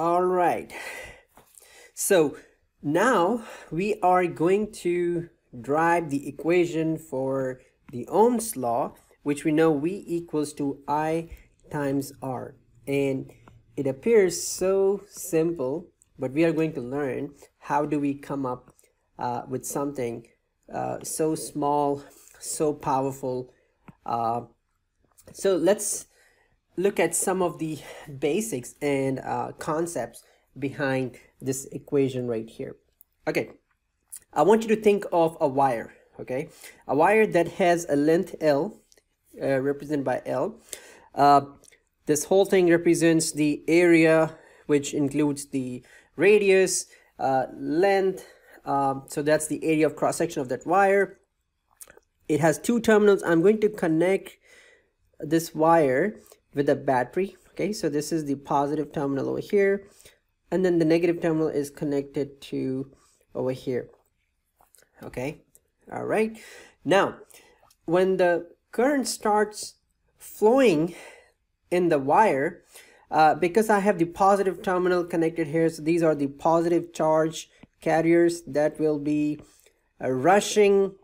All right. So now we are going to drive the equation for the Ohm's law, which we know V equals to I times R. And it appears so simple, but we are going to learn how do we come up uh, with something uh, so small, so powerful. Uh, so let's look at some of the basics and uh, concepts behind this equation right here. Okay, I want you to think of a wire, okay? A wire that has a length L, uh, represented by L. Uh, this whole thing represents the area, which includes the radius, uh, length, um, so that's the area of cross section of that wire. It has two terminals. I'm going to connect this wire with a battery. Okay, so this is the positive terminal over here. And then the negative terminal is connected to over here. Okay, all right. Now, when the current starts flowing in the wire, uh, because I have the positive terminal connected here, so these are the positive charge carriers that will be uh, rushing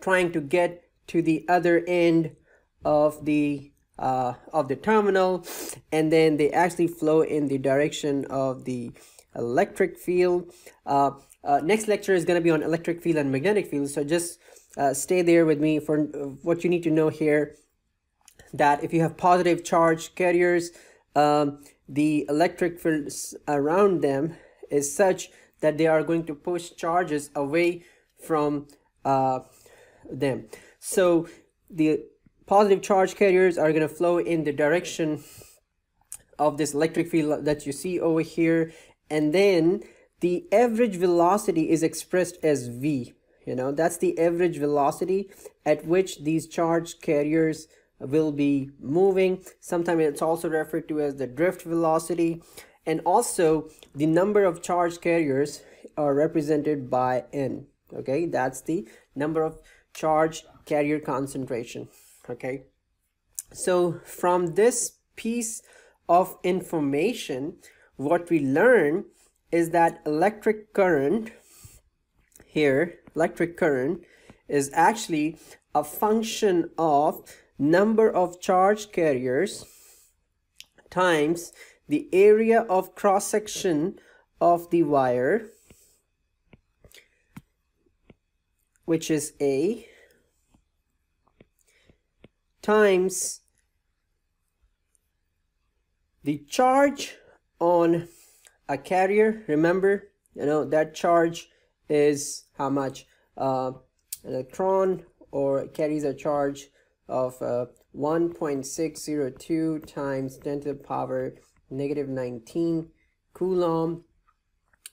trying to get to the other end of the uh, of the terminal and then they actually flow in the direction of the electric field uh, uh next lecture is going to be on electric field and magnetic field so just uh, stay there with me for what you need to know here that if you have positive charge carriers um, the electric field around them is such that they are going to push charges away from uh, them. So the positive charge carriers are going to flow in the direction of this electric field that you see over here. And then the average velocity is expressed as V. You know, that's the average velocity at which these charge carriers will be moving. Sometimes it's also referred to as the drift velocity and also the number of charge carriers are represented by n okay that's the number of charge carrier concentration okay. So from this piece of information what we learn is that electric current here electric current is actually a function of number of charge carriers times the area of cross section of the wire which is A times the charge on a carrier remember you know that charge is how much? Uh, electron or carries a charge of uh, 1.602 times 10 to the power negative 19 coulomb.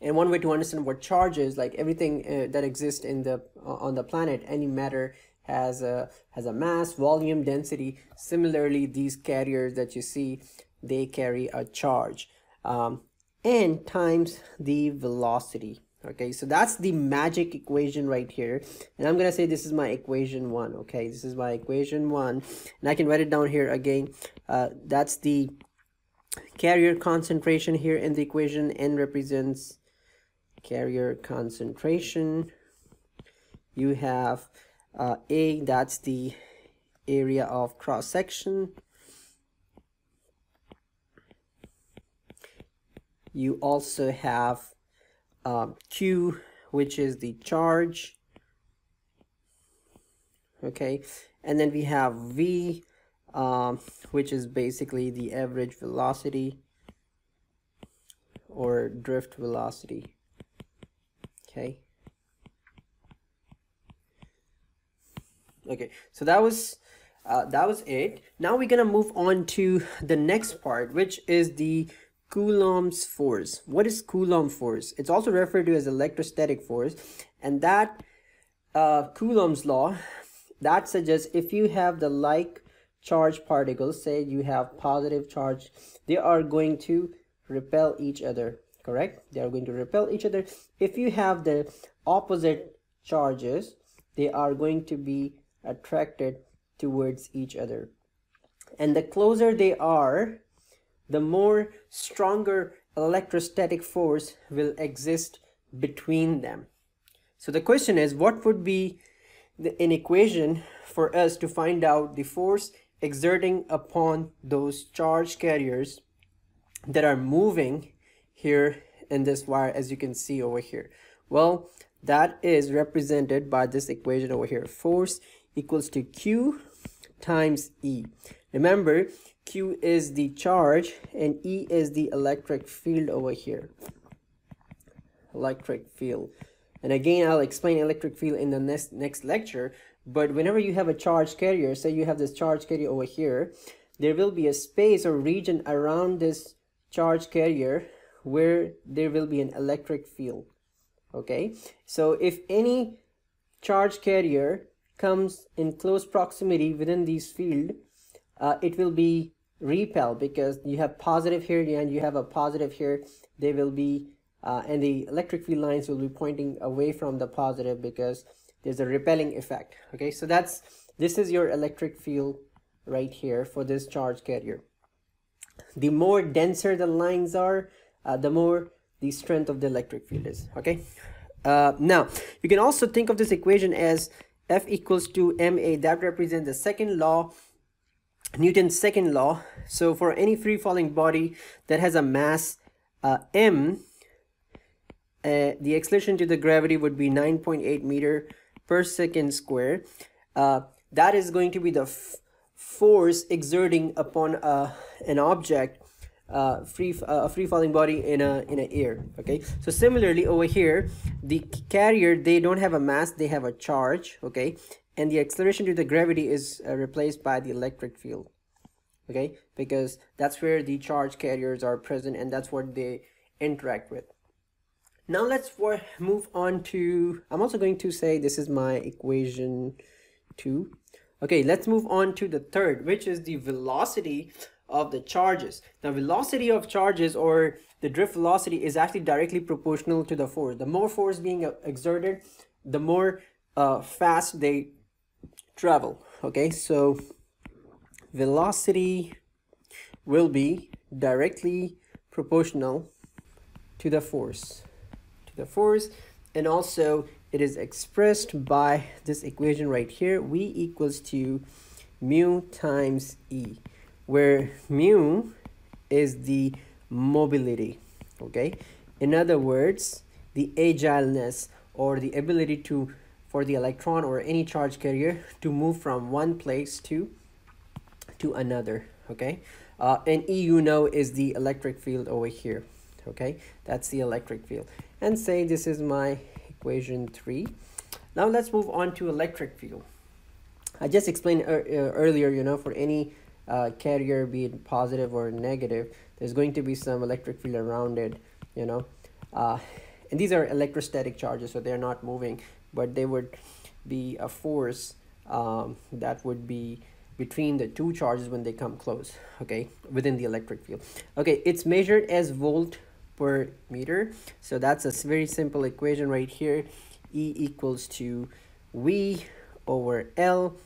And one way to understand what charge is like everything uh, that exists in the uh, on the planet any matter has a has a mass volume density. Similarly these carriers that you see they carry a charge um, n times the velocity. Okay so that's the magic equation right here. And i'm gonna say this is my equation one okay? This is my equation one. And i can write it down here again. Uh, that's the carrier concentration here in the equation. N represents carrier concentration. You have uh, a that's the area of cross section you also have um, q which is the charge. Okay and then we have v um, which is basically the average velocity or drift velocity. Okay okay so that was uh, that was it. Now we're gonna move on to the next part which is the Coulomb's force what is Coulomb force it's also referred to as electrostatic force and that uh, Coulomb's law that suggests if you have the like charged particles say you have positive charge they are going to repel each other correct? They are going to repel each other. If you have the opposite charges they are going to be attracted towards each other and the closer they are the more stronger electrostatic force will exist between them. So the question is what would be the, an equation for us to find out the force exerting upon those charge carriers that are moving here in this wire as you can see over here. Well, that is represented by this equation over here. Force equals to Q times E. Remember, Q is the charge and E is the electric field over here. Electric field. And again, I'll explain electric field in the next, next lecture. But whenever you have a charge carrier, say you have this charge carrier over here, there will be a space or region around this charge carrier where there will be an electric field okay so if any charge carrier comes in close proximity within this field uh, it will be repel because you have positive here and you have a positive here they will be uh, and the electric field lines will be pointing away from the positive because there's a repelling effect. Okay so that's this is your electric field right here for this charge carrier. The more denser the lines are uh, the more the strength of the electric field is. Okay uh, now you can also think of this equation as F equals to ma that represents the second law Newton's second law. So for any free falling body that has a mass uh, m uh, the acceleration to the gravity would be 9.8 meter per second square. Uh, that is going to be the force exerting upon uh, an object uh, free uh, a free falling body in a in a air okay? So similarly over here the carrier they don't have a mass they have a charge okay? And the acceleration due to gravity is uh, replaced by the electric field okay? Because that's where the charge carriers are present and that's what they interact with. Now let's move on to i'm also going to say this is my equation 2 okay let's move on to the third which is the velocity of the charges. Now velocity of charges or the drift velocity is actually directly proportional to the force. The more force being exerted, the more uh, fast they travel. Okay, so velocity will be directly proportional to the force to the force and also it is expressed by this equation right here v equals to mu times e where mu is the mobility okay? In other words the agileness or the ability to for the electron or any charge carrier to move from one place to to another okay? Uh, and E you know is the electric field over here okay? That's the electric field. And say this is my equation 3 now let's move on to electric field. I just explained er uh, earlier you know for any uh, carrier be it positive or negative there's going to be some electric field around it you know. Uh, and these are electrostatic charges so they're not moving but they would be a force um, that would be between the two charges when they come close okay within the electric field. Okay it's measured as volt per meter so that's a very simple equation right here. E equals to V over L.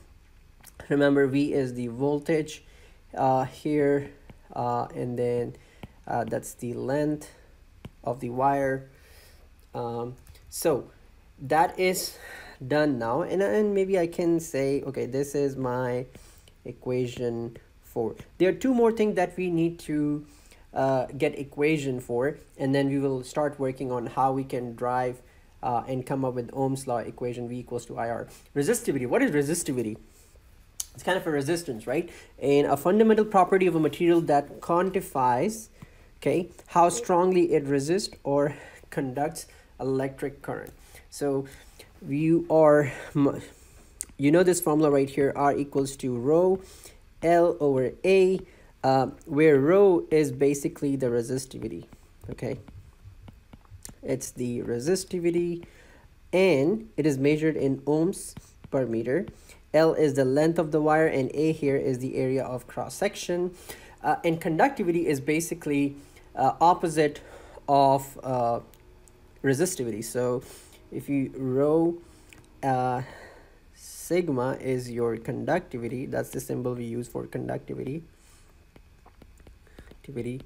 Remember V is the voltage uh, here uh, and then uh, that's the length of the wire um, so that is done now and, and maybe I can say okay this is my equation for there are two more things that we need to uh, get equation for and then we will start working on how we can drive uh, and come up with Ohm's law equation V equals to IR. Resistivity, what is resistivity? It's kind of a resistance right? And a fundamental property of a material that quantifies okay how strongly it resists or conducts electric current. So you are you know this formula right here r equals to rho l over a uh, where rho is basically the resistivity okay? It's the resistivity and it is measured in ohms per meter L is the length of the wire and A here is the area of cross section. Uh, and conductivity is basically uh, opposite of uh, resistivity. So if you rho uh, sigma is your conductivity, that's the symbol we use for conductivity. Conductivity.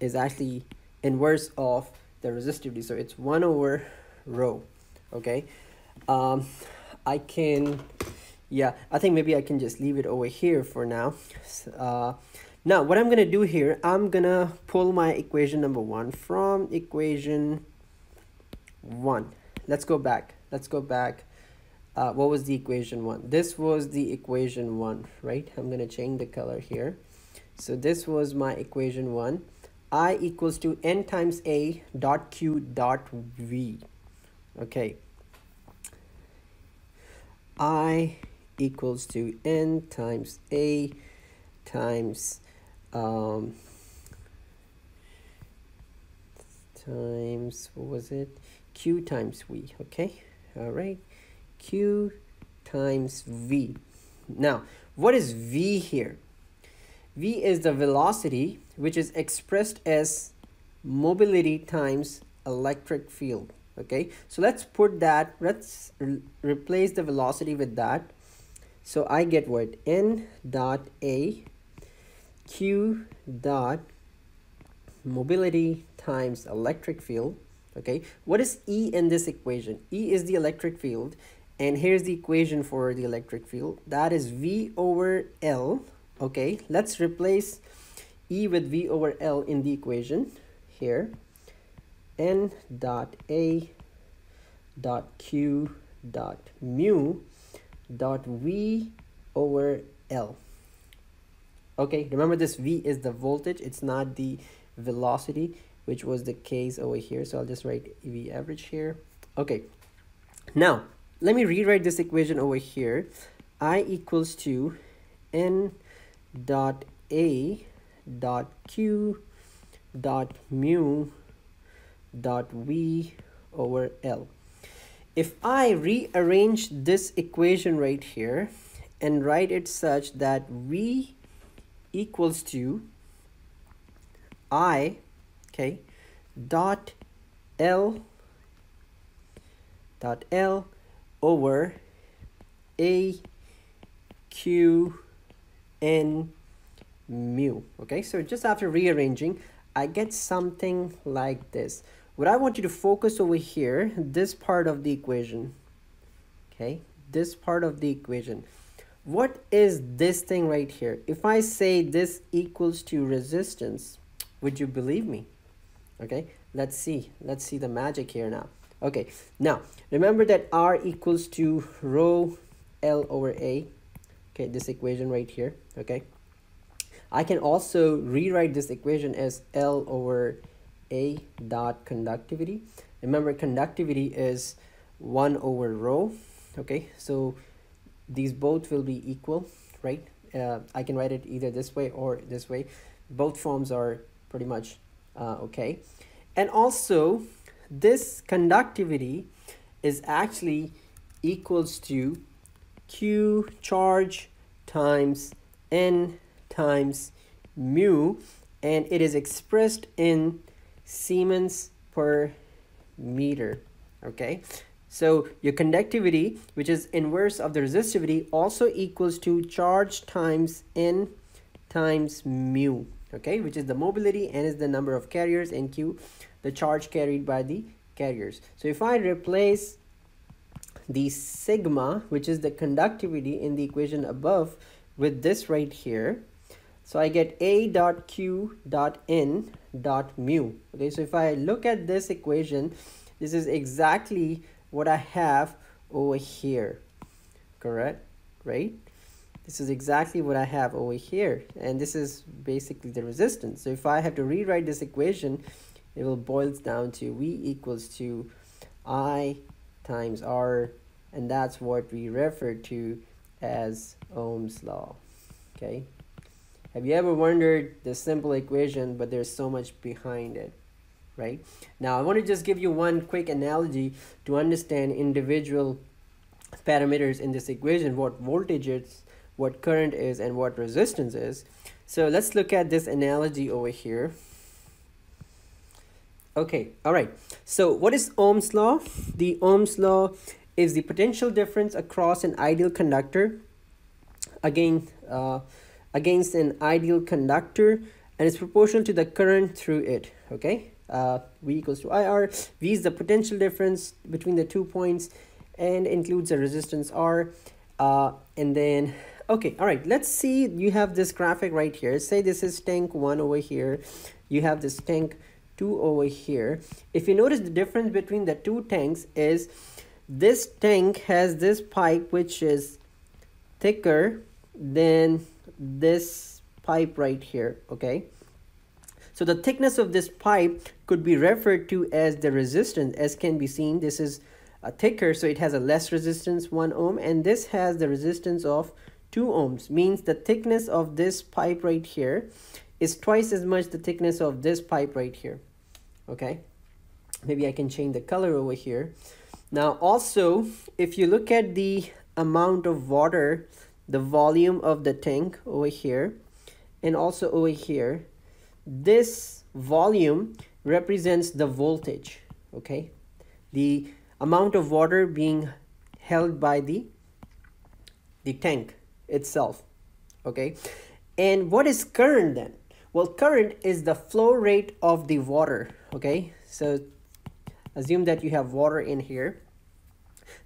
is actually inverse of the resistivity so it's 1 over rho okay um, I can yeah I think maybe I can just leave it over here for now. Uh, now what I'm gonna do here I'm gonna pull my equation number one from equation one. Let's go back. Let's go back. Uh, what was the equation one? This was the equation one right? I'm gonna change the color here. So this was my equation one. I equals to n times a dot q dot v. Okay i equals to n times a times um, times what was it? Q times v okay? All right. Q times v. Now what is v here? V is the velocity which is expressed as mobility times electric field okay so let's put that let's re replace the velocity with that. So i get what? N dot a q dot mobility times electric field. Okay what is e in this equation? E is the electric field and here's the equation for the electric field. That is v over l. Okay let's replace e with v over l in the equation here n dot a dot q dot mu dot v over l. Okay remember this v is the voltage it's not the velocity which was the case over here so i'll just write v average here. Okay now let me rewrite this equation over here. I equals to n dot a dot q dot mu dot v over l if i rearrange this equation right here and write it such that v equals to I, okay, dot L dot L over A Q N mu. Okay, so just after rearranging, I get something like this. What I want you to focus over here, this part of the equation, okay, this part of the equation. What is this thing right here? If i say this equals to resistance would you believe me? Okay let's see. Let's see the magic here now. Okay now remember that r equals to rho l over a? Okay this equation right here okay? I can also rewrite this equation as l over a dot conductivity. Remember conductivity is 1 over rho okay? So these both will be equal right? Uh, I can write it either this way or this way. Both forms are pretty much uh, okay. And also this conductivity is actually equals to q charge times n times mu and it is expressed in Siemens per meter okay so your conductivity, which is inverse of the resistivity, also equals to charge times N times mu, okay, which is the mobility, N is the number of carriers, and Q, the charge carried by the carriers. So if I replace the sigma, which is the conductivity in the equation above, with this right here, so I get A dot Q dot N dot mu. Okay, so if I look at this equation, this is exactly what I have over here correct? Right? This is exactly what I have over here and this is basically the resistance. So if I have to rewrite this equation it will boils down to V equals to I times R and that's what we refer to as Ohm's law. Okay have you ever wondered the simple equation but there's so much behind it right? Now, I want to just give you one quick analogy to understand individual parameters in this equation, what voltage is, what current is, and what resistance is. So let's look at this analogy over here. Okay, all right. So what is Ohm's law? The Ohm's law is the potential difference across an ideal conductor again uh, against an ideal conductor and it's proportional to the current through it okay? Uh, v equals to ir v is the potential difference between the two points and includes a resistance r uh, and then okay all right let's see you have this graphic right here. Say this is tank one over here. You have this tank two over here. If you notice the difference between the two tanks is this tank has this pipe which is thicker than this pipe right here okay? So the thickness of this pipe could be referred to as the resistance. As can be seen this is a thicker so it has a less resistance 1 ohm and this has the resistance of 2 ohms. Means the thickness of this pipe right here is twice as much the thickness of this pipe right here okay? Maybe I can change the color over here. Now also, if you look at the amount of water, the volume of the tank over here, and also over here, this volume represents the voltage, okay? The amount of water being held by the, the tank itself, okay? And what is current then? Well, current is the flow rate of the water, okay? So assume that you have water in here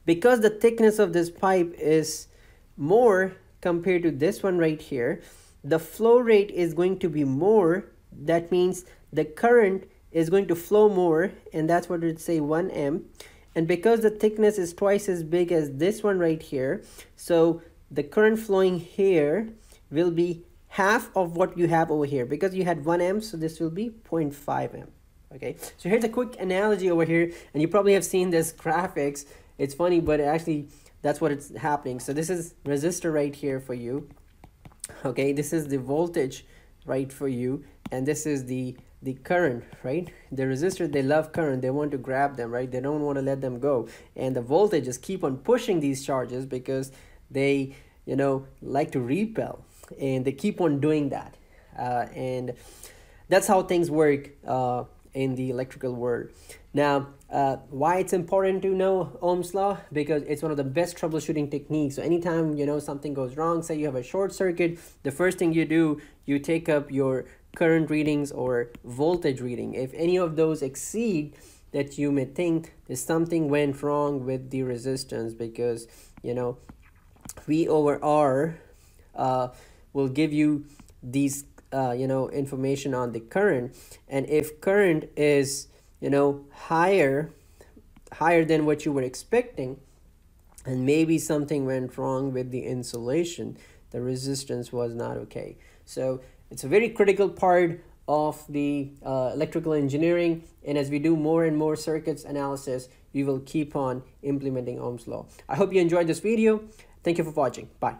because the thickness of this pipe is more compared to this one right here the flow rate is going to be more. That means the current is going to flow more and that's what would say 1 m. And because the thickness is twice as big as this one right here so the current flowing here will be half of what you have over here. Because you had 1 m so this will be 0.5 m okay? So here's a quick analogy over here and you probably have seen this graphics. It's funny but actually that's what it's happening. So this is resistor right here for you. Okay this is the voltage right for you and this is the the current right? The resistor they love current. They want to grab them right? They don't want to let them go. And the voltages keep on pushing these charges because they you know like to repel and they keep on doing that. Uh, and that's how things work uh, in the electrical world. Now, uh, why it's important to know Ohm's law? Because it's one of the best troubleshooting techniques. So anytime you know something goes wrong, say you have a short circuit, the first thing you do, you take up your current readings or voltage reading. If any of those exceed that you may think there's something went wrong with the resistance because you know V over R uh, will give you these uh, you know information on the current and if current is you know higher higher than what you were expecting and maybe something went wrong with the insulation the resistance was not okay so it's a very critical part of the uh, electrical engineering and as we do more and more circuits analysis we will keep on implementing Ohm's law. I hope you enjoyed this video. Thank you for watching. Bye.